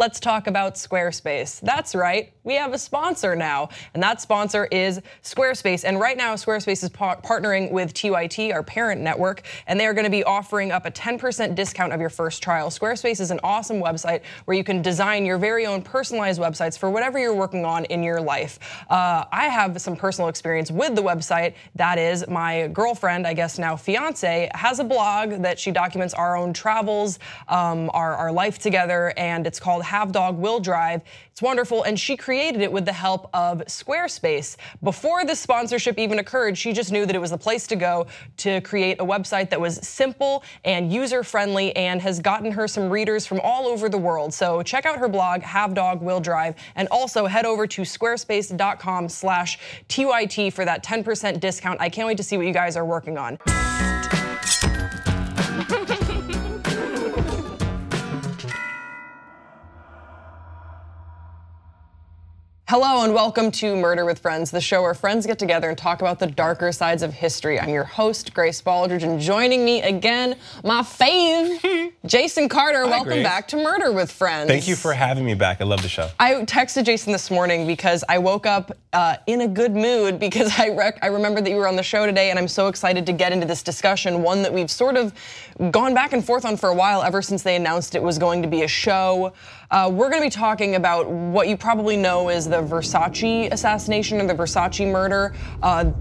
let's talk about Squarespace. That's right, we have a sponsor now, and that sponsor is Squarespace. And right now, Squarespace is partnering with TYT, our parent network, and they are gonna be offering up a 10% discount of your first trial. Squarespace is an awesome website where you can design your very own personalized websites for whatever you're working on in your life. Uh, I have some personal experience with the website. That is, my girlfriend, I guess now fiance, has a blog that she documents our own travels, um, our, our life together, and it's called have Dog Will Drive. It's wonderful, and she created it with the help of Squarespace. Before this sponsorship even occurred, she just knew that it was the place to go to create a website that was simple and user friendly and has gotten her some readers from all over the world. So check out her blog, Have Dog Will Drive, and also head over to squarespace.com slash TYT for that 10% discount. I can't wait to see what you guys are working on. Hello and welcome to Murder with Friends, the show where friends get together and talk about the darker sides of history. I'm your host, Grace Baldridge, and joining me again, my fave, Jason Carter. Welcome back to Murder with Friends. Thank you for having me back. I love the show. I texted Jason this morning because I woke up uh, in a good mood because I rec- I remember that you were on the show today, and I'm so excited to get into this discussion. One that we've sort of gone back and forth on for a while, ever since they announced it was going to be a show. Uh, we're going to be talking about what you probably know is the Versace assassination or the Versace murder. Uh,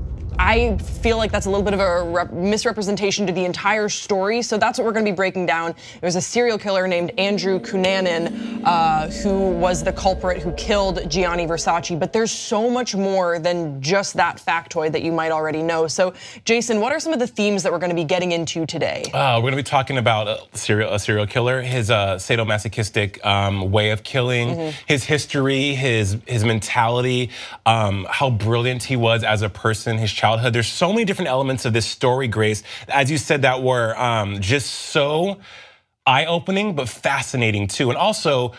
I feel like that's a little bit of a rep- misrepresentation to the entire story. So that's what we're going to be breaking down. There's a serial killer named Andrew Cunanan uh, who was the culprit who killed Gianni Versace. But there's so much more than just that factoid that you might already know. So, Jason, what are some of the themes that we're going to be getting into today? Uh, we're going to be talking about a serial, a serial killer, his uh, sadomasochistic um, way of killing, Mm-hmm. his history, his his mentality, um, how brilliant he was as a person, his childhood. There's so many different elements of this story, Grace, as you said, that were um, just so eye-opening but fascinating too, and also.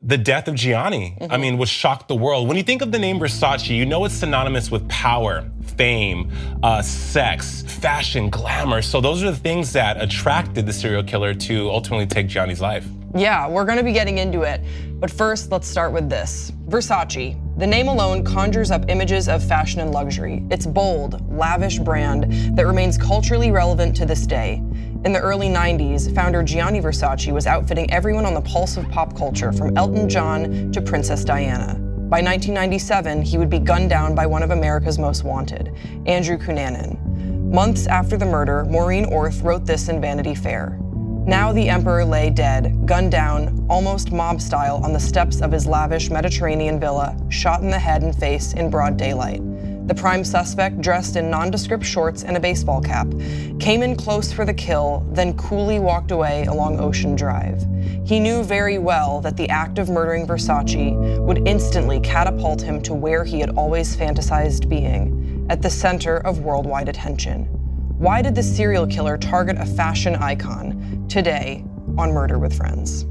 The death of Gianni, I Mm-hmm. mean, was shocked the world. When you think of the name Versace, you know it's synonymous with power, fame, uh, sex, fashion, glamour. So those are the things that attracted the serial killer to ultimately take Gianni's life. Yeah, we're gonna be getting into it. But first, let's start with this Versace. The name alone conjures up images of fashion and luxury. It's bold, lavish brand that remains culturally relevant to this day. In the early 90s, founder Gianni Versace was outfitting everyone on the pulse of pop culture, from Elton John to Princess Diana. By 1997, he would be gunned down by one of America's most wanted, Andrew Cunanan. Months after the murder, Maureen Orth wrote this in Vanity Fair. Now the emperor lay dead, gunned down, almost mob style, on the steps of his lavish Mediterranean villa, shot in the head and face in broad daylight. The prime suspect, dressed in nondescript shorts and a baseball cap, came in close for the kill, then coolly walked away along Ocean Drive. He knew very well that the act of murdering Versace would instantly catapult him to where he had always fantasized being, at the center of worldwide attention. Why did the serial killer target a fashion icon today on Murder with Friends?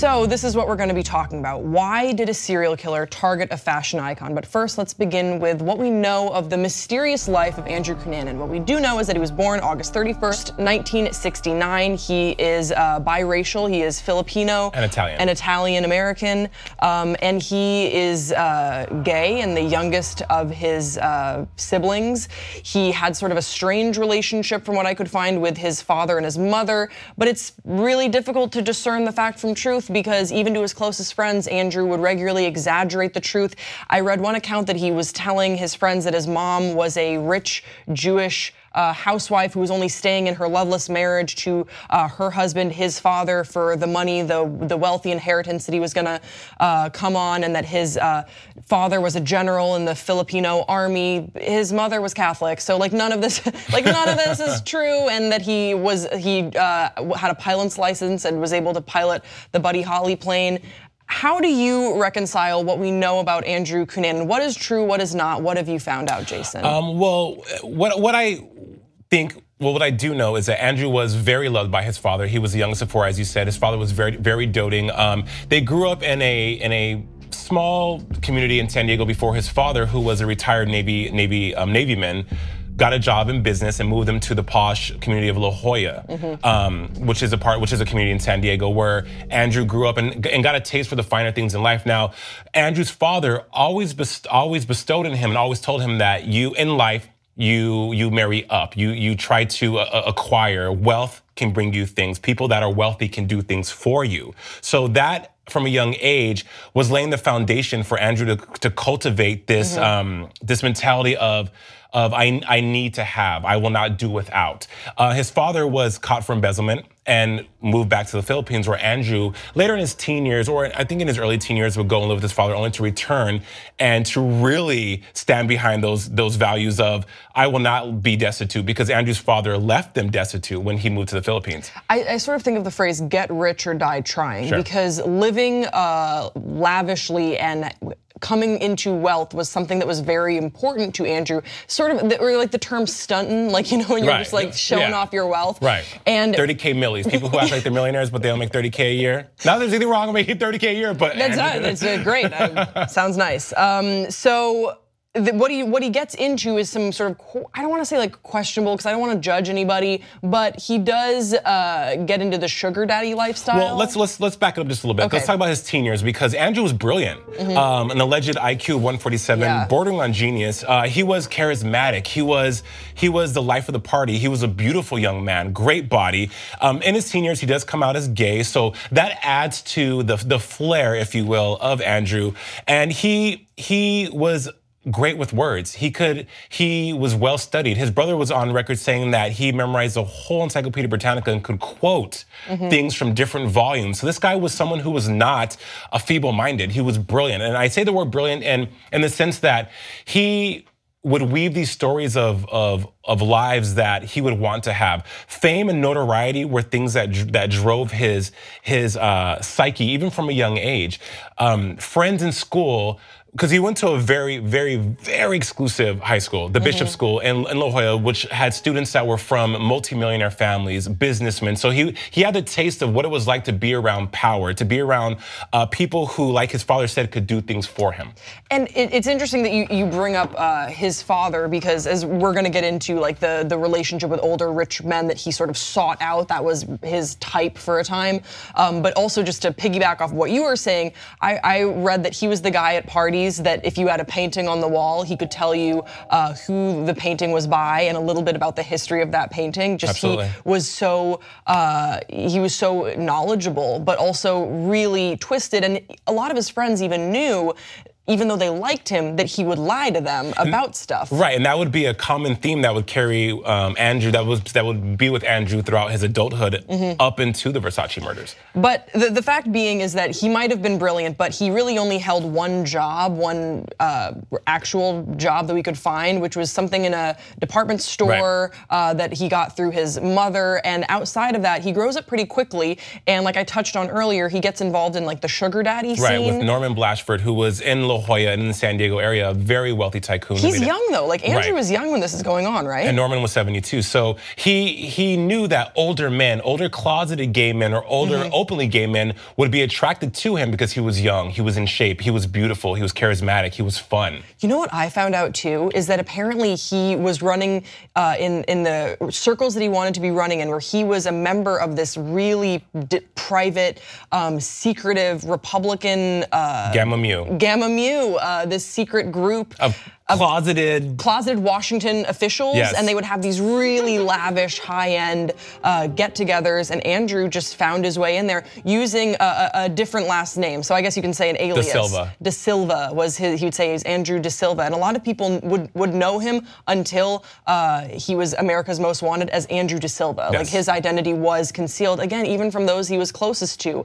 So, this is what we're going to be talking about. Why did a serial killer target a fashion icon? But first, let's begin with what we know of the mysterious life of Andrew Cunanan. What we do know is that he was born August 31st, 1969. He is uh, biracial, he is Filipino And Italian. and Italian American, um, and he is uh, gay and the youngest of his uh, siblings. He had sort of a strange relationship, from what I could find, with his father and his mother. But it's really difficult to discern the fact from truth because even to his closest friends, Andrew would regularly exaggerate the truth. I read one account that he was telling his friends that his mom was a rich Jewish housewife who was only staying in her loveless marriage to uh, her husband, his father, for the money, the the wealthy inheritance that he was gonna uh, come on, and that his uh, father was a general in the Filipino army. His mother was Catholic, so like none of this, like none of this is true, and that he was he uh, had a pilot's license and was able to pilot the Buddy Holly plane. How do you reconcile what we know about Andrew Cunanan? What is true? What is not? What have you found out, Jason? Um, well, what what I think, well, what I do know is that Andrew was very loved by his father. He was the youngest of four, as you said. His father was very very doting. Um, they grew up in a in a small community in San Diego before his father, who was a retired Navy Navy um, Navyman, got a job in business and moved them to the posh community of La Jolla, mm-hmm. um, which is a part, which is a community in San Diego where Andrew grew up and, and got a taste for the finer things in life. Now, Andrew's father always best, always bestowed in him and always told him that you in life you you marry up. You you try to uh, uh, acquire wealth can bring you things. People that are wealthy can do things for you. So that from a young age was laying the foundation for Andrew to, to cultivate this mm-hmm. um, this mentality of of I, I need to have, I will not do without. Uh, his father was caught for embezzlement and moved back to the Philippines, where Andrew, later in his teen years, or I think in his early teen years, would go and live with his father, only to return and to really stand behind those those values of I will not be destitute, because Andrew's father left them destitute when he moved to the Philippines. I, I sort of think of the phrase "get rich or die trying," sure. because living uh, lavishly and coming into wealth was something that was very important to Andrew. Sort of, or like the term stunting, like you know when you're right. just like showing yeah. off your wealth. Right. And 30k millies. People who act like they're millionaires, but they don't make 30k a year. Not there's anything wrong with making 30k a year, but that's not, that's uh, great. Uh, sounds nice. Um, so the, what he what he gets into is some sort of I don't want to say like questionable because I don't want to judge anybody, but he does uh, get into the sugar daddy lifestyle. Well, let's let's let's back it up just a little bit. Okay. Let's talk about his teen years because Andrew was brilliant, mm-hmm. um, an alleged IQ 147, yeah. bordering on genius. Uh, he was charismatic. He was he was the life of the party. He was a beautiful young man, great body. Um, in his teen years, he does come out as gay, so that adds to the the flair, if you will, of Andrew. And he he was great with words. He could, he was well studied. His brother was on record saying that he memorized the whole Encyclopedia Britannica and could quote mm-hmm. things from different volumes. So this guy was someone who was not a feeble-minded. He was brilliant. And I say the word brilliant in, in the sense that he would weave these stories of, of, of lives that he would want to have. Fame and notoriety were things that, that drove his, his uh, psyche, even from a young age. Um, friends in school because he went to a very, very, very exclusive high school, the mm-hmm. Bishop School in, in, La Jolla, which had students that were from multimillionaire families, businessmen. So he he had a taste of what it was like to be around power, to be around uh, people who, like his father said, could do things for him. And it, it's interesting that you, you bring up uh, his father because as we're going to get into like the the relationship with older rich men that he sort of sought out, that was his type for a time. Um, but also just to piggyback off what you were saying, I, I read that he was the guy at parties that if you had a painting on the wall, he could tell you uh, who the painting was by and a little bit about the history of that painting. Just Absolutely. he was so uh, he was so knowledgeable, but also really twisted. And a lot of his friends even knew even though they liked him, that he would lie to them about stuff. Right, and that would be a common theme that would carry um, Andrew. That was that would be with Andrew throughout his adulthood, mm-hmm. up into the Versace murders. But the, the fact being is that he might have been brilliant, but he really only held one job, one uh, actual job that we could find, which was something in a department store right. uh, that he got through his mother. And outside of that, he grows up pretty quickly. And like I touched on earlier, he gets involved in like the sugar daddy scene. Right, with Norman Blachford, who was in La Jolla and in the San Diego area, a very wealthy tycoon. He's young though. Like Andrew right. was young when this is going on, right? And Norman was 72. So he he knew that older men, older closeted gay men or older mm-hmm. openly gay men would be attracted to him because he was young, he was in shape, he was beautiful, he was charismatic, he was fun. You know what I found out too is that apparently he was running uh, in in the circles that he wanted to be running in, where he was a member of this really private, um, secretive Republican uh, Gamma Mu. Gamma Mu, uh, this secret group of closeted closeted Washington officials, yes. and they would have these really lavish, high-end uh, get-togethers. And Andrew just found his way in there using a, a, different last name. So I guess you can say an alias. De Silva. De Silva was his. He would say he's Andrew De Silva, and a lot of people would would know him until uh, he was America's Most Wanted as Andrew De Silva. Yes. Like his identity was concealed again, even from those he was closest to.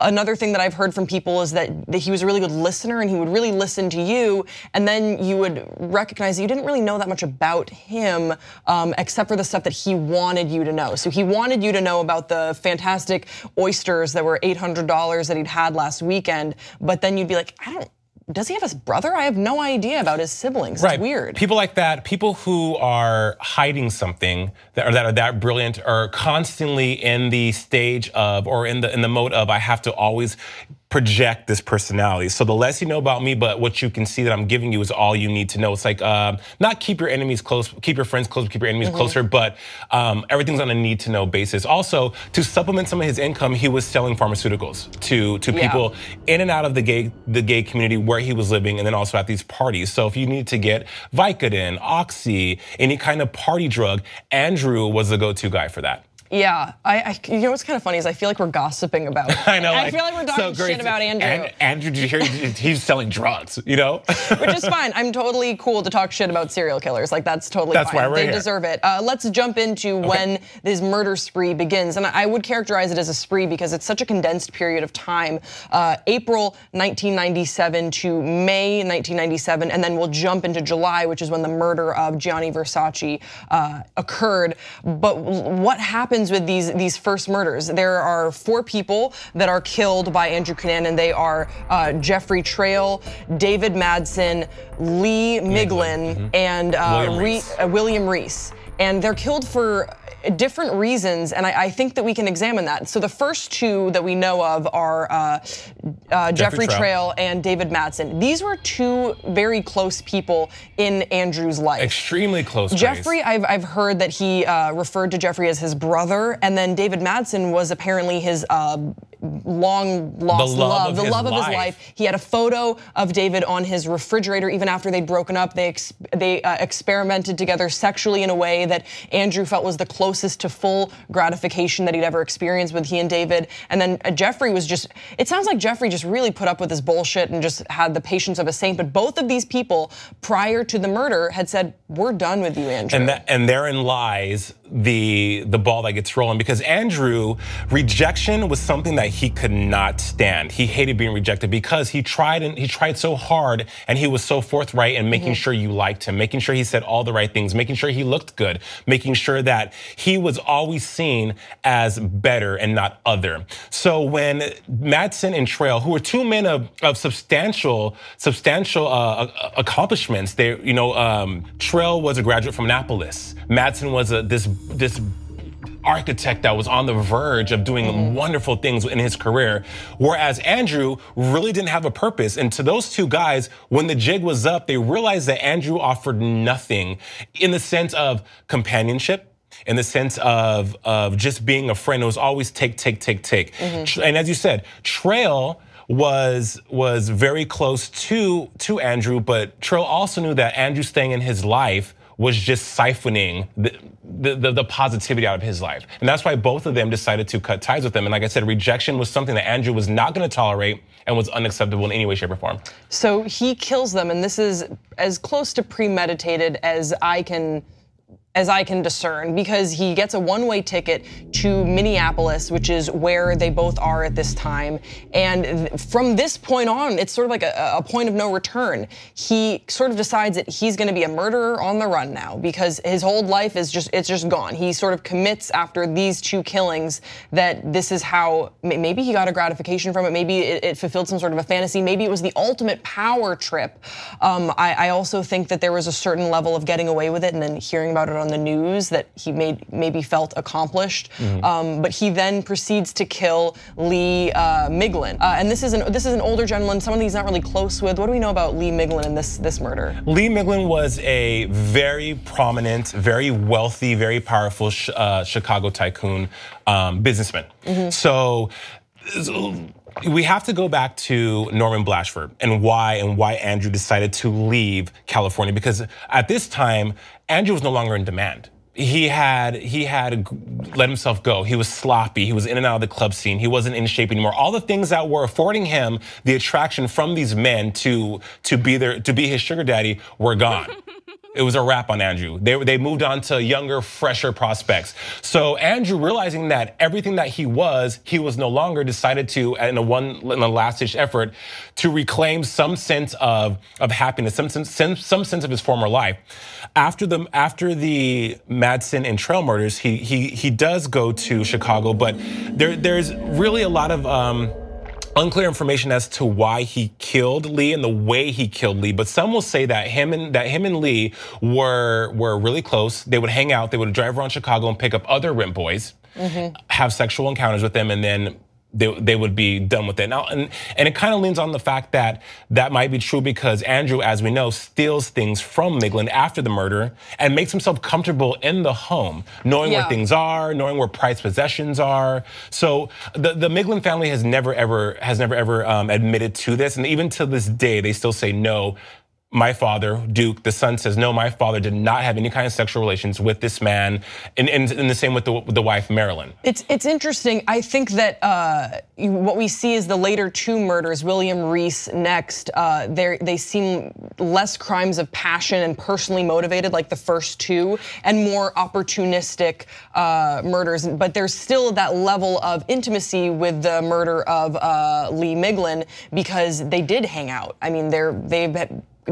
Another thing that I've heard from people is that, that he was a really good listener, and he would really listen to you, and then you would recognize you didn't really know that much about him, um, except for the stuff that he wanted you to know. So he wanted you to know about the fantastic oysters that were $800 that he'd had last weekend, but then you'd be like, I don't does he have a brother? I have no idea about his siblings. Right. weird. People like that, people who are hiding something that are that are that brilliant are constantly in the stage of or in the in the mode of I have to always project this personality. So the less you know about me, but what you can see that I'm giving you is all you need to know. It's like uh, not keep your enemies close, keep your friends close, keep your enemies mm-hmm. closer, but um, everything's on a need to know basis. Also, to supplement some of his income, he was selling pharmaceuticals to to yeah. people in and out of the gay the gay community where he was living, and then also at these parties. So if you need to get Vicodin, Oxy, any kind of party drug, Andrew was the go-to guy for that. Yeah, I, I, you know what's kind of funny is I feel like we're gossiping about. I know. I feel like we're talking so shit about Andrew. And, Andrew, did you hear he's selling drugs? You know, which is fine. I'm totally cool to talk shit about serial killers. Like that's totally that's fine. why we're they here. deserve it. Uh, let's jump into okay. when this murder spree begins, and I would characterize it as a spree because it's such a condensed period of time. Uh, April 1997 to May 1997, and then we'll jump into July, which is when the murder of Gianni Versace uh, occurred. But what happens with these these first murders. There are four people that are killed by Andrew Cunanan, and they are uh, Jeffrey Trail, David Madson, Lee Miglin, mm-hmm. and uh, William, Reese. Uh, William Reese. And they're killed for different reasons, and I, I, think that we can examine that. So the first two that we know of are uh, uh, Jeffrey, Jeffrey Trail and David Madson. These were two very close people in Andrew's life. Extremely close. Jeffrey, I've, I've heard that he uh, referred to Jeffrey as his brother, and then David Madson was apparently his uh, long lost the love, love the love of his life. He had a photo of David on his refrigerator even after they'd broken up. They ex- they uh, experimented together sexually in a way that Andrew felt was the closest to full gratification that he'd ever experienced with he and David. And then uh, Jeffrey was just it sounds like Jeffrey just really put up with his bullshit and just had the patience of a saint. But both of these people prior to the murder had said, "We're done with you, Andrew." And that, and therein lies the the ball that gets rolling because Andrew rejection was something that he could not stand. He hated being rejected because he tried and he tried so hard and he was so forthright in making mm-hmm. sure you liked him, making sure he said all the right things, making sure he looked good, making sure that he was always seen as better and not other. So when Madson and Trail, who were two men of, of substantial substantial uh, accomplishments, they you know um, Trail was a graduate from Annapolis. Madson was a this this architect that was on the verge of doing mm-hmm. wonderful things in his career. Whereas Andrew really didn't have a purpose. And to those two guys, when the jig was up, they realized that Andrew offered nothing in the sense of companionship in the sense of of just being a friend. It was always take, take, take, take. Mm-hmm. And as you said, Trail was was very close to to Andrew, but Trail also knew that Andrew staying in his life was just siphoning the, the, the, positivity out of his life. And that's why both of them decided to cut ties with him. And like I said, rejection was something that Andrew was not going to tolerate and was unacceptable in any way, shape, or form. So he kills them, and this is as close to premeditated as I can as I can discern, because he gets a one way ticket to Minneapolis, which is where they both are at this time. And from this point on, it's sort of like a, a point of no return. He sort of decides that he's going to be a murderer on the run now because his whole life is just, it's just gone. He sort of commits after these two killings that this is how, maybe he got a gratification from it, maybe it, it fulfilled some sort of a fantasy, maybe it was the ultimate power trip. Um, I, I also think that there was a certain level of getting away with it and then hearing about it on the news that he made maybe felt accomplished. Mm-hmm. Um, but he then proceeds to kill Lee uh, Miglin. Uh, and this is an this is an older gentleman. Someone he's not really close with. What do we know about Lee Miglin and this this murder? Lee Miglin was a very prominent, very wealthy, very powerful uh, Chicago tycoon um, businessman. Mm-hmm. So we have to go back to Norman Blachford and why and why Andrew decided to leave California because at this time Andrew was no longer in demand. He had he had let himself go. He was sloppy. He was in and out of the club scene. He wasn't in shape anymore. All the things that were affording him the attraction from these men to to be their to be his sugar daddy were gone. it was a wrap on Andrew. They, they moved on to younger, fresher prospects. So Andrew, realizing that everything that he was, he was no longer, decided to, in a one in a last-ditch effort, to reclaim some sense of of happiness, some sense, some sense of his former life. After the after the Madson and Trail murders, he he he does go to Chicago, but there there's really a lot of um, unclear information as to why he killed Lee and the way he killed Lee, but some will say that him and that him and Lee were were really close. They would hang out, they would drive around Chicago and pick up other rent boys, mm-hmm. have sexual encounters with them, and then they, they would be done with it. Now, and, and it kind of leans on the fact that that might be true because Andrew, as we know, steals things from Miglin after the murder and makes himself comfortable in the home, knowing yeah. where things are, knowing where prized possessions are. So the, the Miglin family has never ever has never ever um, admitted to this, and even to this day, they still say no my father, Duke, the son says, no, my father did not have any kind of sexual relations with this man, and, and, and the same with the, the, wife, Marilyn. It's it's interesting. I think that uh, what we see is the later two murders, William Reese next, uh, they seem less crimes of passion and personally motivated like the first two, and more opportunistic uh, murders. But there's still that level of intimacy with the murder of uh, Lee Miglin because they did hang out. I mean, they're they've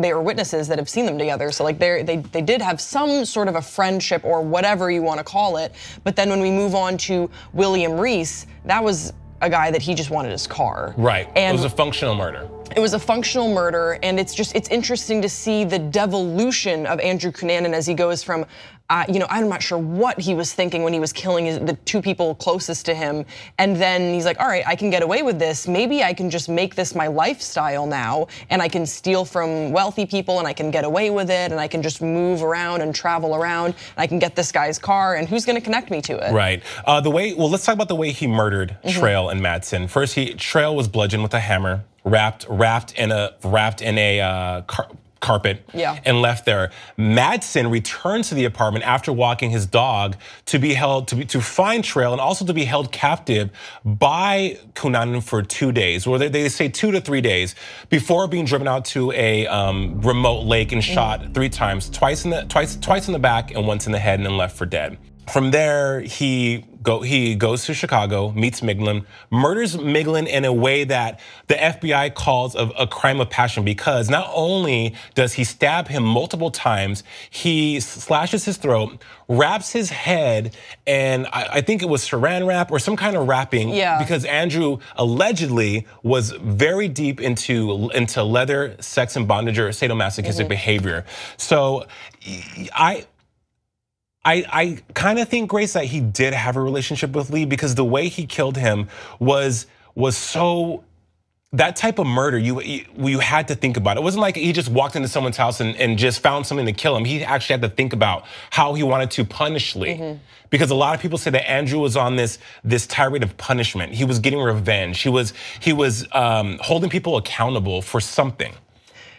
they are witnesses that have seen them together. So like they they they did have some sort of a friendship or whatever you want to call it. But then when we move on to William Reese, that was a guy that he just wanted his car. Right. And it was a functional murder. It was a functional murder, and it's just it's interesting to see the devolution of Andrew Cunanan as he goes from uh, you know, I'm not sure what he was thinking when he was killing his, the two people closest to him. And then he's like, all right, I can get away with this. Maybe I can just make this my lifestyle now and I can steal from wealthy people and I can get away with it and I can just move around and travel around and I can get this guy's car and who's gonna connect me to it? Right. Uh, the way, well, let's talk about the way he murdered mm -hmm. Trail and Madson. First, he Trail was bludgeoned with a hammer wrapped wrapped in a wrapped in a uh, car, carpet yeah. and left there. Madson returned to the apartment after walking his dog to be held to be, to find Trail and also to be held captive by Cunanan for two days, or they, they, say two to three days before being driven out to a um, remote lake and shot mm. three times, twice in the twice twice in the back and once in the head, and then left for dead. From there, he go he goes to Chicago, meets Miglin, murders Miglin in a way that the FBI calls a, a, crime of passion because not only does he stab him multiple times, he slashes his throat, wraps his head, and I, I think it was saran wrap or some kind of wrapping. Yeah. Because Andrew allegedly was very deep into into leather, sex, and bondage or sadomasochistic mm -hmm. behavior. So I I, I kind of think, Grace, that he did have a relationship with Lee because the way he killed him was was so that type of murder you, you had to think about it. Wasn't like he just walked into someone's house and, and just found something to kill him. He actually had to think about how he wanted to punish lee. Mm -hmm. because a lot of people say that andrew was on this this tirade of punishment. He was getting revenge. He was he was um, holding people accountable for something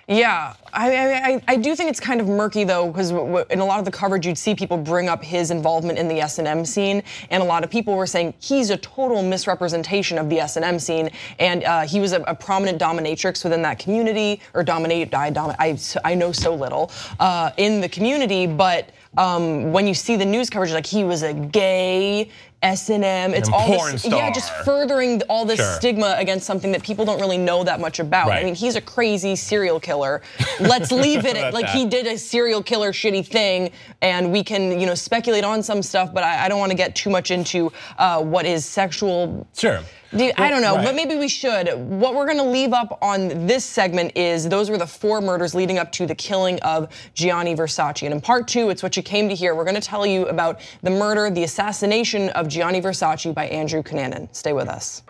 yeah, I, I, I, do think it's kind of murky though, because in a lot of the coverage, you'd see people bring up his involvement in the S&M scene, and a lot of people were saying he's a total misrepresentation of the S&M scene, and uh, he was a, a, prominent dominatrix within that community, or dominate, I, I, I know so little, uh, in the community, but um, when you see the news coverage, like he was a gay S and M. It's all this, star. yeah, just furthering all this sure. stigma against something that people don't really know that much about. Right. I mean, he's a crazy serial killer. Let's leave it at like that. he did a serial killer shitty thing, and we can you know speculate on some stuff, but I, I don't want to get too much into uh, what is sexual. Sure. I don't know, right. but maybe we should. What we're gonna leave up on this segment is those were the four murders leading up to the killing of Gianni Versace. And in part two, it's what you came to hear. We're gonna tell you about the murder, the assassination of Gianni Versace by Andrew Cunanan. Stay with us.